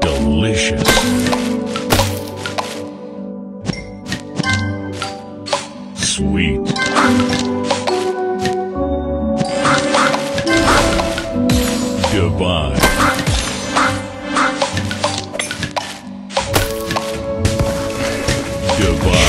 Delicious. Sweet. Sugar Crush.